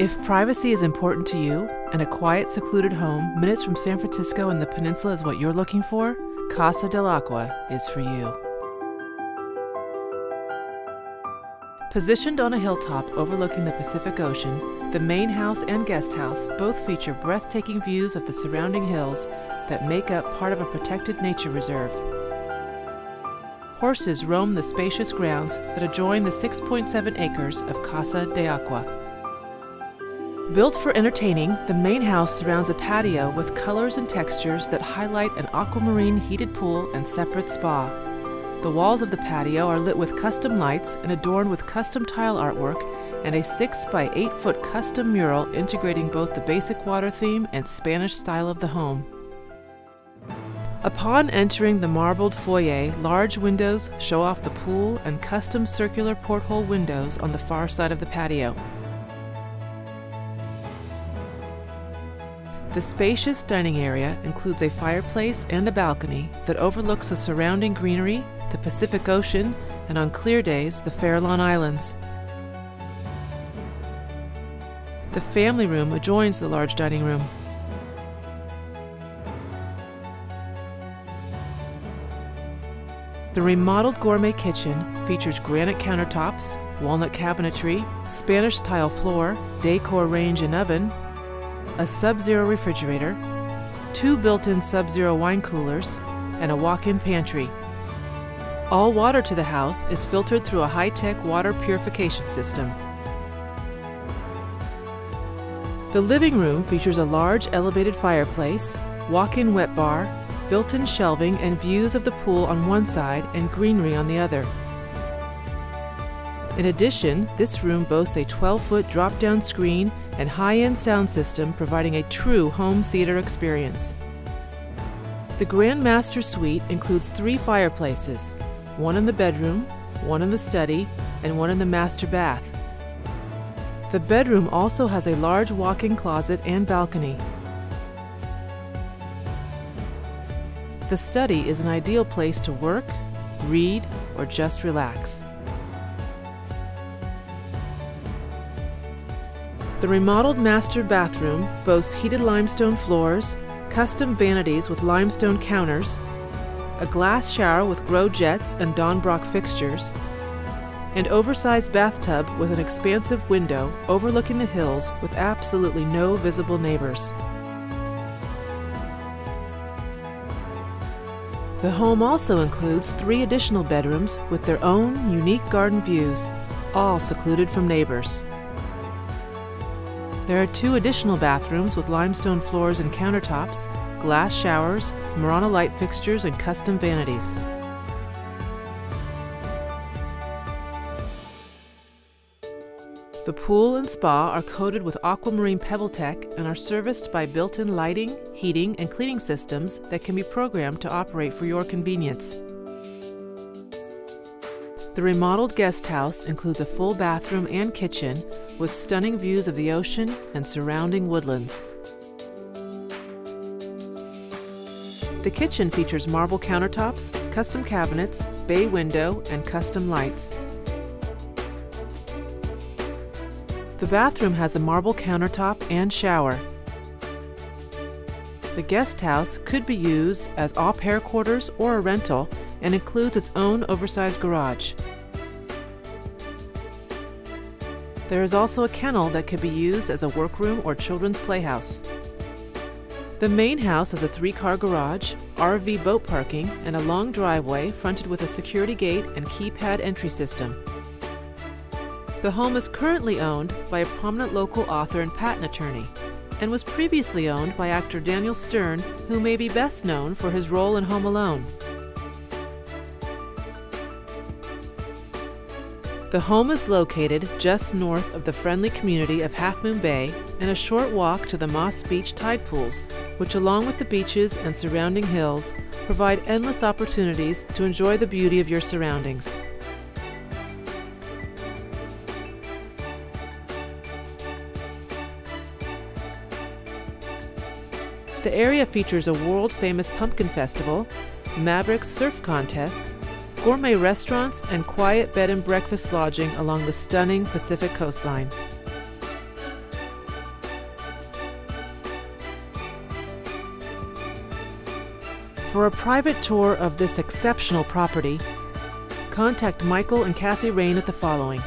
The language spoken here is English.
If privacy is important to you and a quiet, secluded home minutes from San Francisco and the peninsula is what you're looking for, Casa del Agua is for you. Positioned on a hilltop overlooking the Pacific Ocean, the main house and guest house both feature breathtaking views of the surrounding hills that make up part of a protected nature reserve. Horses roam the spacious grounds that adjoin the 6.7 acres of Casa de Agua. Built for entertaining, the main house surrounds a patio with colors and textures that highlight an aquamarine heated pool and separate spa. The walls of the patio are lit with custom lights and adorned with custom tile artwork and a 6 by 8 foot custom mural integrating both the basic water theme and Spanish style of the home. Upon entering the marbled foyer, large windows show off the pool and custom circular porthole windows on the far side of the patio. The spacious dining area includes a fireplace and a balcony that overlooks the surrounding greenery, the Pacific Ocean, and on clear days, the Farallon Islands. The family room adjoins the large dining room. The remodeled gourmet kitchen features granite countertops, walnut cabinetry, Spanish tile floor, Dacor range and oven, a Sub-Zero refrigerator, two built-in Sub-Zero wine coolers, and a walk-in pantry. All water to the house is filtered through a high-tech water purification system. The living room features a large elevated fireplace, walk-in wet bar, built-in shelving and views of the pool on one side and greenery on the other. In addition, this room boasts a 12-foot drop-down screen and high-end sound system providing a true home theater experience. The Grand Master Suite includes three fireplaces, one in the bedroom, one in the study, and one in the master bath. The bedroom also has a large walk-in closet and balcony. The study is an ideal place to work, read, or just relax. The remodeled master bathroom boasts heated limestone floors, custom vanities with limestone counters, a glass shower with Grohe jets and Dornbracht fixtures, an oversized bathtub with an expansive window overlooking the hills with absolutely no visible neighbors. The home also includes three additional bedrooms with their own unique garden views, all secluded from neighbors. There are two additional bathrooms with limestone floors and countertops, glass showers, Murano light fixtures, and custom vanities. The pool and spa are coated with aquamarine PebbleTec and are serviced by built-in lighting, heating, and cleaning systems that can be programmed to operate for your convenience. The remodeled guest house includes a full bathroom and kitchen with stunning views of the ocean and surrounding woodlands. The kitchen features marble countertops, custom cabinets, bay window, and custom lights. The bathroom has a marble countertop and shower. The guest house could be used as au pair quarters or a rental and includes its own oversized garage. There is also a kennel that could be used as a workroom or children's playhouse. The main house has a three-car garage, RV boat parking, and a long driveway fronted with a security gate and keypad entry system. The home is currently owned by a prominent local author and patent attorney, and was previously owned by actor Daniel Stern, who may be best known for his role in Home Alone. The home is located just north of the friendly community of Half Moon Bay and a short walk to the Moss Beach tide pools, which along with the beaches and surrounding hills provide endless opportunities to enjoy the beauty of your surroundings. The area features a world-famous pumpkin festival, Maverick surf contests, gourmet restaurants, and quiet bed and breakfast lodging along the stunning Pacific coastline. For a private tour of this exceptional property, contact Michael and Kathy Rain at the following